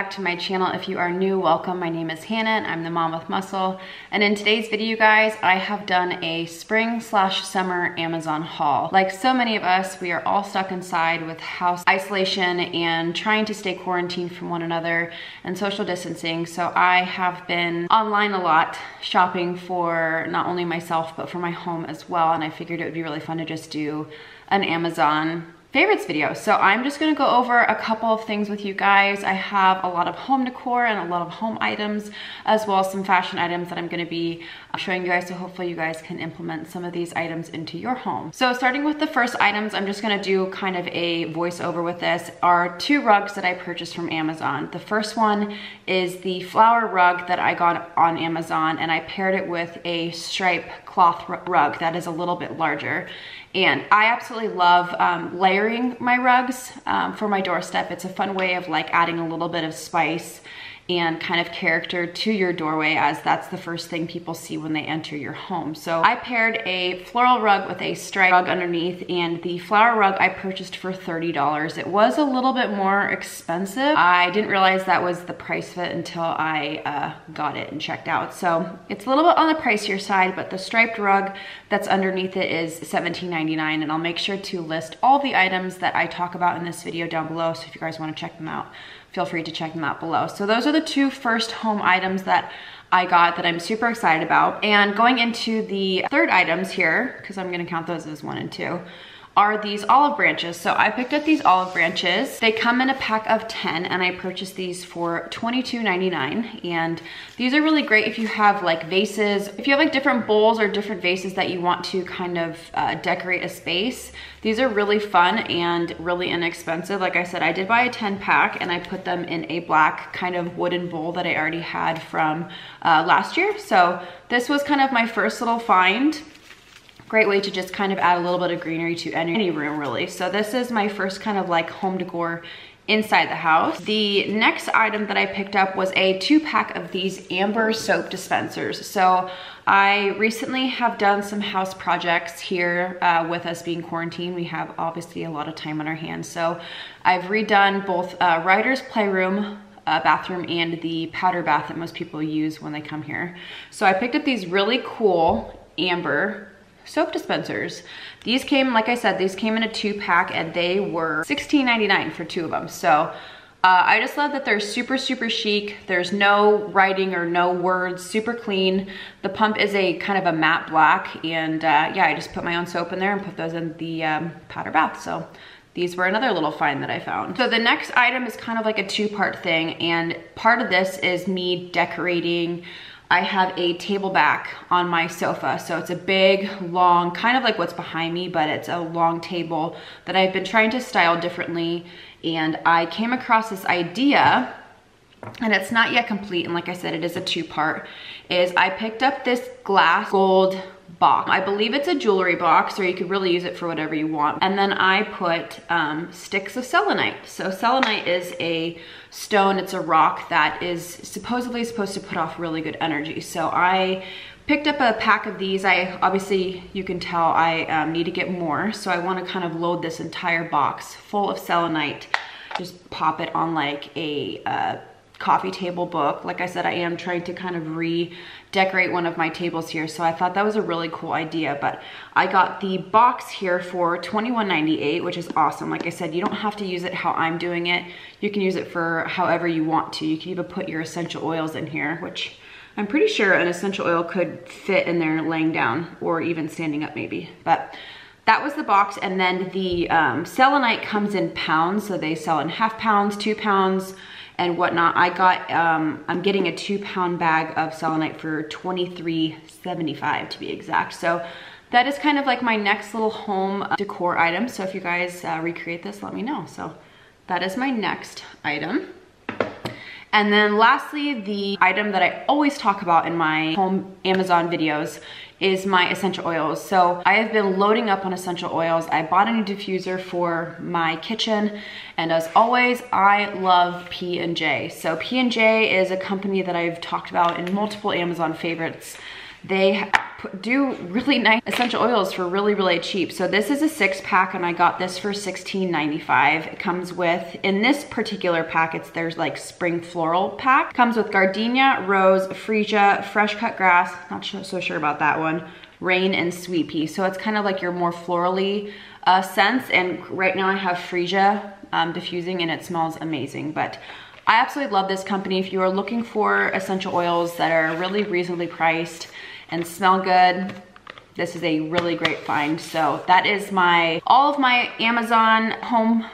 back to my channel. If you are new, welcome. My name is Hannah and I'm the mom with muscle. And in today's video, guys, I have done a spring slash summer Amazon haul. Like so many of us, we are all stuck inside with house isolation and trying to stay quarantined from one another and social distancing. So I have been online a lot shopping for not only myself, but for my home as well. And I figured it would be really fun to just do an Amazon favorites video. So I'm just gonna go over a couple of things with you guys. I have a lot of home decor and a lot of home items, as well as some fashion items that I'm gonna be showing you guys. So hopefully you guys can implement some of these items into your home. So starting with the first items, I'm just gonna do kind of a voiceover with this, are two rugs that I purchased from Amazon. The first one is the flower rug that I got on Amazon and I paired it with a stripe cloth rug that is a little bit larger. And I absolutely love um, layering my rugs um, for my doorstep. It's a fun way of like adding a little bit of spice and kind of character to your doorway as that's the first thing people see when they enter your home. So I paired a floral rug with a stripe rug underneath and the flower rug I purchased for $30. It was a little bit more expensive. I didn't realize that was the price of it until I uh, got it and checked out. So it's a little bit on the pricier side, but the striped rug that's underneath it is $17.99 and I'll make sure to list all the items that I talk about in this video down below so if you guys wanna check them out feel free to check them out below. So those are the two first home items that I got that I'm super excited about. And going into the third items here, because I'm gonna count those as one and two, are these olive branches. So I picked up these olive branches. They come in a pack of 10 and I purchased these for $22.99. And these are really great if you have like vases, if you have like different bowls or different vases that you want to kind of uh, decorate a space. These are really fun and really inexpensive. Like I said, I did buy a 10 pack and I put them in a black kind of wooden bowl that I already had from uh, last year. So this was kind of my first little find great way to just kind of add a little bit of greenery to any, room really. So this is my first kind of like home decor inside the house. The next item that I picked up was a two pack of these amber soap dispensers. So I recently have done some house projects here uh, with us being quarantined. We have obviously a lot of time on our hands. So I've redone both uh, Ryder's Playroom uh, bathroom and the powder bath that most people use when they come here. So I picked up these really cool amber soap dispensers. These came, like I said, these came in a two pack and they were $16.99 for two of them. So uh, I just love that they're super, super chic. There's no writing or no words, super clean. The pump is a kind of a matte black and uh, yeah, I just put my own soap in there and put those in the um, powder bath. So these were another little find that I found. So the next item is kind of like a two part thing and part of this is me decorating I have a table back on my sofa. So it's a big, long, kind of like what's behind me, but it's a long table that I've been trying to style differently. And I came across this idea and it's not yet complete. And like I said, it is a two part, is I picked up this glass gold box. I believe it's a jewelry box or you could really use it for whatever you want. And then I put um, sticks of selenite. So selenite is a stone, it's a rock that is supposedly supposed to put off really good energy. So I picked up a pack of these. I obviously, you can tell I um, need to get more. So I wanna kind of load this entire box full of selenite. Just pop it on like a uh, coffee table book. Like I said, I am trying to kind of redecorate one of my tables here. So I thought that was a really cool idea. But I got the box here for $21.98, which is awesome. Like I said, you don't have to use it how I'm doing it. You can use it for however you want to. You can even put your essential oils in here, which I'm pretty sure an essential oil could fit in there laying down or even standing up maybe. But that was the box and then the um, selenite comes in pounds so they sell in half pounds two pounds and whatnot. I got, um, I'm getting a two pound bag of selenite for $23.75 to be exact. So that is kind of like my next little home decor item. So if you guys uh, recreate this, let me know. So that is my next item. And then lastly, the item that I always talk about in my home Amazon videos is my essential oils. So I have been loading up on essential oils. I bought a new diffuser for my kitchen. And as always, I love P&J. So P&J is a company that I've talked about in multiple Amazon favorites. They do really nice essential oils for really, really cheap. So this is a six pack and I got this for $16.95. It comes with, in this particular pack, it's there's like spring floral pack. Comes with gardenia, rose, freesia, fresh cut grass, not so sure about that one, rain and sweet pea. So it's kind of like your more florally uh, scents. And right now I have freesia um, diffusing and it smells amazing. But I absolutely love this company. If you are looking for essential oils that are really reasonably priced and smell good, this is a really great find. So that is my all of my Amazon home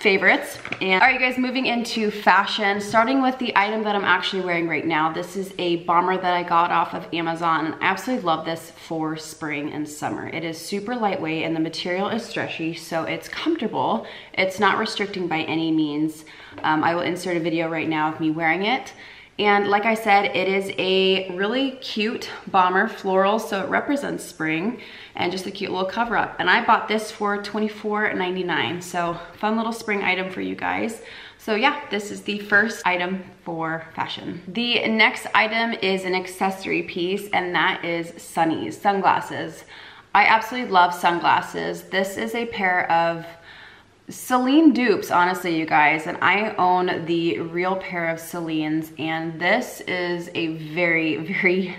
favorites. And all right, guys, moving into fashion, starting with the item that I'm actually wearing right now. This is a bomber that I got off of Amazon. I absolutely love this for spring and summer. It is super lightweight and the material is stretchy, so it's comfortable. It's not restricting by any means. Um, I will insert a video right now of me wearing it. And like I said, it is a really cute bomber floral, so it represents spring and just a cute little cover up. And I bought this for $24.99, so fun little spring item for you guys. So yeah, this is the first item for fashion. The next item is an accessory piece and that is sunnies, sunglasses. I absolutely love sunglasses. This is a pair of Celine dupes, honestly, you guys, and I own the real pair of Celine's, and this is a very, very,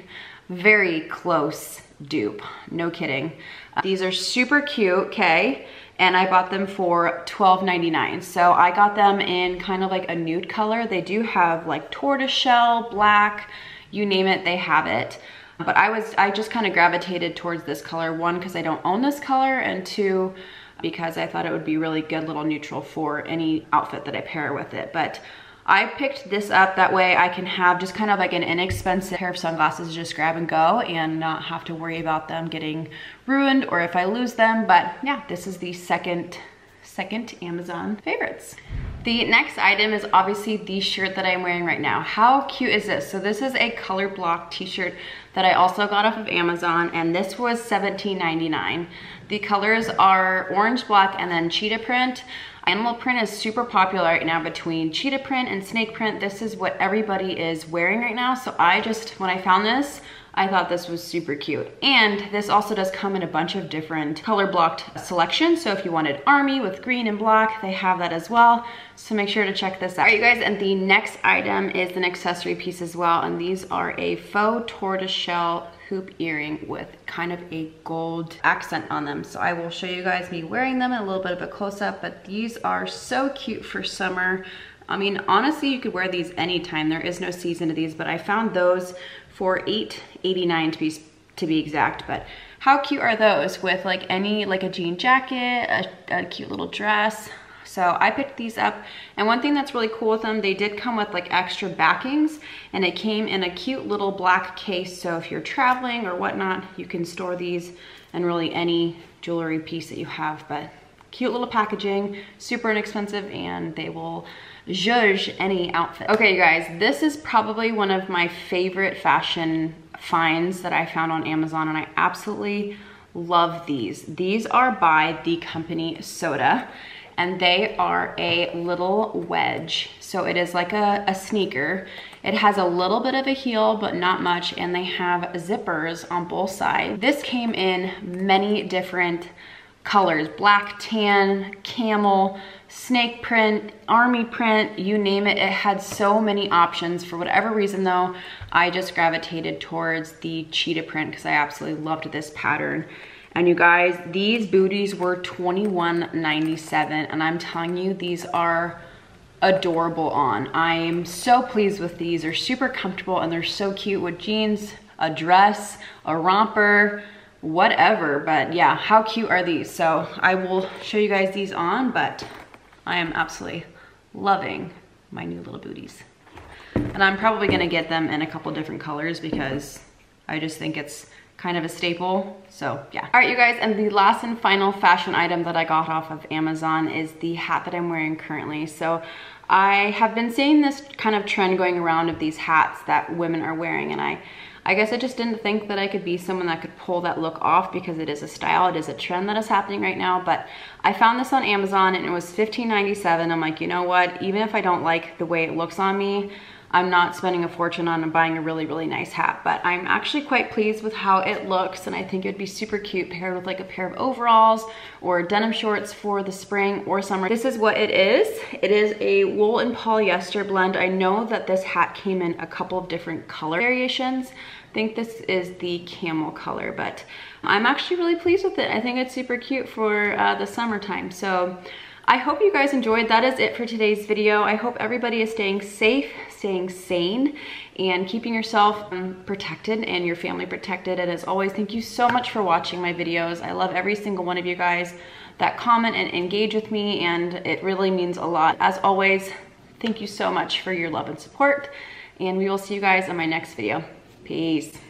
very close dupe. No kidding. Uh, these are super cute, okay? And I bought them for $12.99. So I got them in kind of like a nude color. They do have like tortoiseshell, black, you name it, they have it. But I was, I just kind of gravitated towards this color. One, because I don't own this color, and two, because I thought it would be really good little neutral for any outfit that I pair with it. But I picked this up that way I can have just kind of like an inexpensive pair of sunglasses to just grab and go and not have to worry about them getting ruined or if I lose them. But yeah, this is the second, second Amazon favorites. The next item is obviously the shirt that I'm wearing right now. How cute is this? So this is a color block t-shirt that I also got off of Amazon and this was $17.99. The colors are orange, black, and then cheetah print. Animal print is super popular right now between cheetah print and snake print. This is what everybody is wearing right now. So I just, when I found this, I thought this was super cute. And this also does come in a bunch of different color blocked selections. So if you wanted army with green and black, they have that as well. So make sure to check this out. All right, you guys, and the next item is an accessory piece as well. And these are a faux tortoiseshell hoop earring with kind of a gold accent on them. So I will show you guys me wearing them in a little bit of a close-up, but these are so cute for summer. I mean, honestly, you could wear these anytime. There is no season to these, but I found those for $8.89 to be to be exact, but how cute are those with like any, like a jean jacket, a, a cute little dress, so I picked these up. And one thing that's really cool with them, they did come with like extra backings and it came in a cute little black case. So if you're traveling or whatnot, you can store these and really any jewelry piece that you have. But cute little packaging, super inexpensive, and they will judge any outfit. Okay, you guys, this is probably one of my favorite fashion finds that I found on Amazon, and I absolutely love these. These are by the company Soda and they are a little wedge. So it is like a, a, sneaker. It has a little bit of a heel, but not much, and they have zippers on both sides. This came in many different colors, black, tan, camel, snake print, army print, you name it. It had so many options. For whatever reason though, I just gravitated towards the cheetah print because I absolutely loved this pattern. And you guys, these booties were $21.97 and I'm telling you, these are adorable on. I'm so pleased with these. They're super comfortable and they're so cute with jeans, a dress, a romper, whatever. But yeah, how cute are these? So I will show you guys these on, but I am absolutely loving my new little booties. And I'm probably gonna get them in a couple different colors because I just think it's kind of a staple. So yeah. All right, you guys, and the last and final fashion item that I got off of Amazon is the hat that I'm wearing currently. So I have been seeing this kind of trend going around of these hats that women are wearing and I I guess I just didn't think that I could be someone that could pull that look off because it is a style, it is a trend that is happening right now. But I found this on Amazon and it was $15.97. I'm like, you know what? Even if I don't like the way it looks on me, I'm not spending a fortune on buying a really, really nice hat, but I'm actually quite pleased with how it looks and I think it'd be super cute paired with like a pair of overalls or denim shorts for the spring or summer. This is what it is. It is a wool and polyester blend. I know that this hat came in a couple of different color variations. I think this is the camel color, but I'm actually really pleased with it. I think it's super cute for uh, the summertime. So I hope you guys enjoyed. That is it for today's video. I hope everybody is staying safe, staying sane, and keeping yourself um, protected and your family protected. And as always, thank you so much for watching my videos. I love every single one of you guys that comment and engage with me, and it really means a lot. As always, thank you so much for your love and support, and we will see you guys in my next video. Peace.